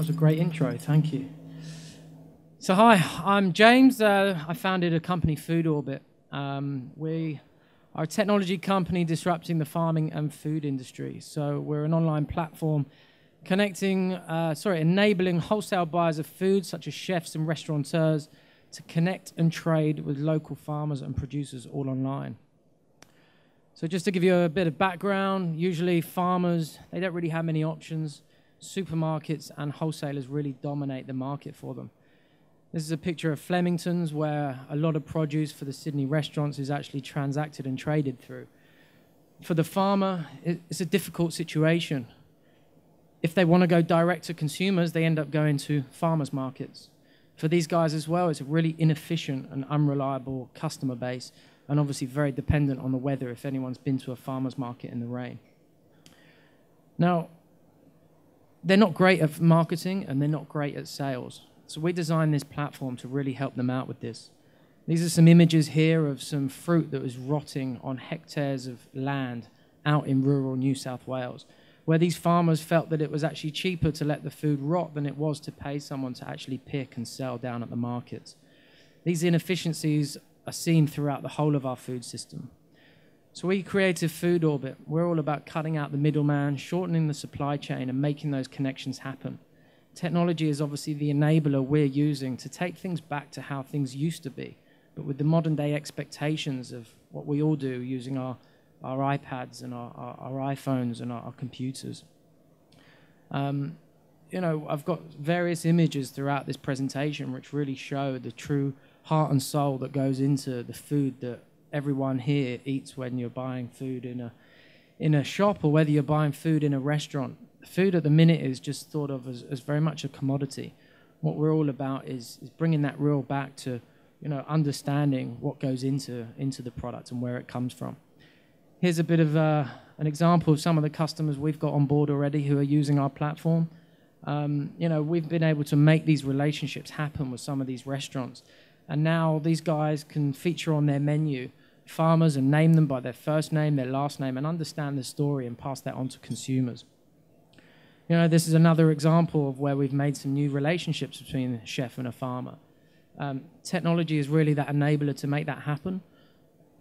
was a great intro. Thank you. So, hi, I'm James. Uh, I founded a company, Food Orbit. Um, we are a technology company disrupting the farming and food industry. So, we're an online platform connecting, uh, sorry, enabling wholesale buyers of food, such as chefs and restaurateurs, to connect and trade with local farmers and producers all online. So, just to give you a bit of background, usually farmers they don't really have many options. Supermarkets and wholesalers really dominate the market for them. This is a picture of Flemington's, where a lot of produce for the Sydney restaurants is actually transacted and traded through. For the farmer, it's a difficult situation. If they want to go direct to consumers, they end up going to farmers markets. For these guys as well, it's a really inefficient and unreliable customer base and obviously very dependent on the weather if anyone's been to a farmer's market in the rain. Now, they're not great at marketing and they're not great at sales. So we designed this platform to really help them out with this. These are some images here of some fruit that was rotting on hectares of land out in rural New South Wales, where these farmers felt that it was actually cheaper to let the food rot than it was to pay someone to actually pick and sell down at the markets. These inefficiencies are seen throughout the whole of our food system. So we created Food Orbit. We're all about cutting out the middleman, shortening the supply chain, and making those connections happen. Technology is obviously the enabler we're using to take things back to how things used to be, but with the modern day expectations of what we all do using our, our iPads and our, our, our iPhones and our, our computers. Um, you know, I've got various images throughout this presentation which really show the true heart and soul that goes into the food that everyone here eats when you're buying food in a in a shop or whether you're buying food in a restaurant. Food at the minute is just thought of as, as very much a commodity. What we're all about is, is bringing that real back to, you know, understanding what goes into into the product and where it comes from. Here's a bit of uh, an example of some of the customers we've got on board already who are using our platform. Um, you know, we've been able to make these relationships happen with some of these restaurants and now these guys can feature on their menu farmers and name them by their first name, their last name, and understand the story and pass that on to consumers. You know, this is another example of where we've made some new relationships between a chef and a farmer. Um, technology is really that enabler to make that happen.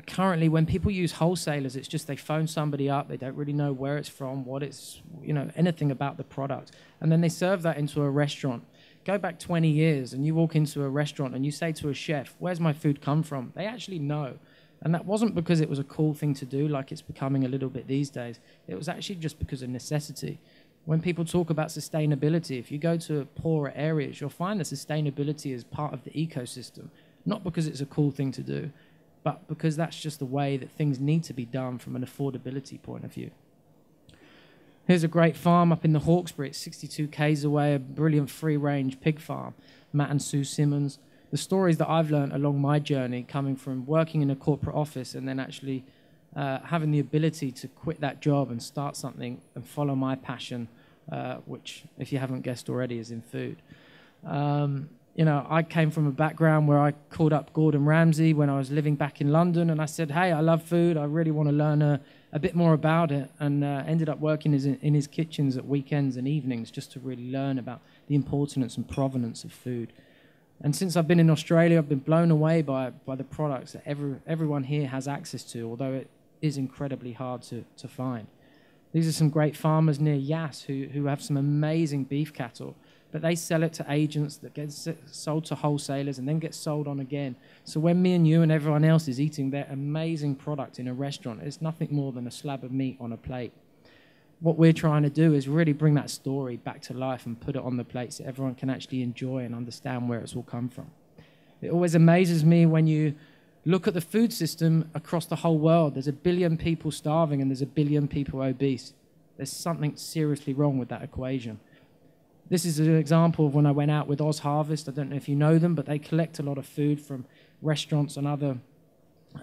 Currently, when people use wholesalers, it's just they phone somebody up, they don't really know where it's from, what it's, you know, anything about the product, and then they serve that into a restaurant go back 20 years and you walk into a restaurant and you say to a chef, Where's my food come from? They actually know. And that wasn't because it was a cool thing to do, like it's becoming a little bit these days. It was actually just because of necessity. When people talk about sustainability, if you go to poorer areas, you'll find that sustainability is part of the ecosystem, not because it's a cool thing to do, but because that's just the way that things need to be done from an affordability point of view. Here's a great farm up in the Hawkesbury. It's 62 k's away, a brilliant free range pig farm. Matt and Sue Simmons. The stories that I've learned along my journey, coming from working in a corporate office and then actually uh, having the ability to quit that job and start something and follow my passion, uh, which, if you haven't guessed already, is in food. Um, you know, I came from a background where I called up Gordon Ramsay when I was living back in London, and I said, "Hey, I love food. I really want to learn a, a bit more about it." And uh, ended up working in his kitchens at weekends and evenings just to really learn about the importance and provenance of food. And since I've been in Australia, I've been blown away by by the products that every, everyone here has access to, although it is incredibly hard to, to find. These are some great farmers near Yass who, who have some amazing beef cattle but they sell it to agents that get sold to wholesalers and then get sold on again. So when me and you and everyone else is eating their amazing product in a restaurant, it's nothing more than a slab of meat on a plate. What we're trying to do is really bring that story back to life and put it on the plate so everyone can actually enjoy and understand where it's all come from. It always amazes me when you look at the food system across the whole world. There's a billion people starving and there's a billion people obese. There's something seriously wrong with that equation. This is an example of when I went out with Oz Harvest. I don't know if you know them, but they collect a lot of food from restaurants and other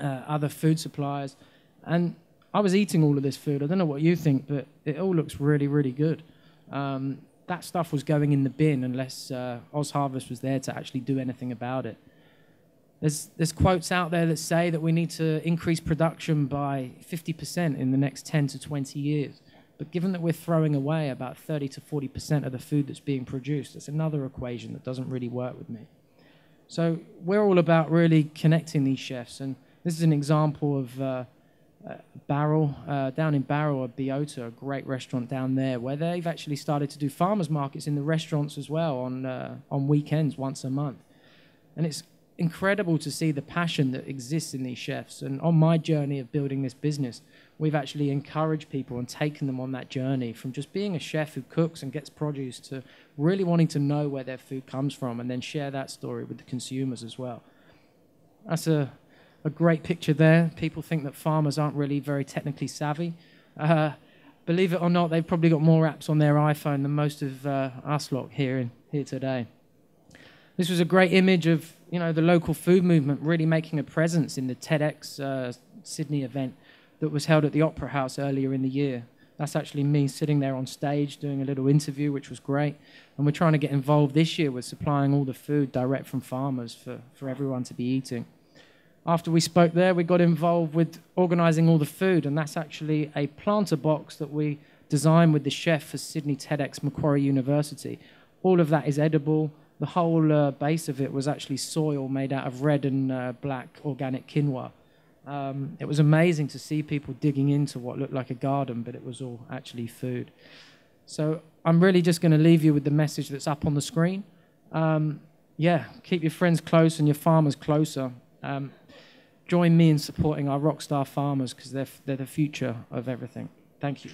uh, other food suppliers. And I was eating all of this food. I don't know what you think, but it all looks really, really good. Um, that stuff was going in the bin unless uh, Oz Harvest was there to actually do anything about it. There's, there's quotes out there that say that we need to increase production by 50% in the next 10 to 20 years. But given that we're throwing away about 30 to 40% of the food that's being produced, that's another equation that doesn't really work with me. So we're all about really connecting these chefs. And this is an example of uh, Bowral, uh, down in Bowral, a Biota, a great restaurant down there, where they've actually started to do farmers markets in the restaurants as well on, uh, on weekends once a month. And it's incredible to see the passion that exists in these chefs. And on my journey of building this business, we've actually encouraged people and taken them on that journey from just being a chef who cooks and gets produce to really wanting to know where their food comes from and then share that story with the consumers as well. That's a a great picture there. People think that farmers aren't really very technically savvy. Uh, believe it or not, they've probably got more apps on their iPhone than most of uh, us lot here in, here today. This was a great image of you know the local food movement really making a presence in the TEDx uh, Sydney event that was held at the Opera House earlier in the year. That's actually me sitting there on stage doing a little interview, which was great. And we're trying to get involved this year with supplying all the food direct from farmers for, for everyone to be eating after we spoke there, we got involved with organizing all the food, and that's actually a planter box that we designed with the chef for Sydney TEDx Macquarie University. All of that is edible. The whole uh, base of it was actually soil made out of red and uh, black organic quinoa. Um, it was amazing to see people digging into what looked like a garden, but it was all actually food. So I'm really just going to leave you with the message that's up on the screen. Um, yeah, keep your friends close and your farmers closer. Um, join me in supporting our rockstar farmers because they're, they're the future of everything. Thank you.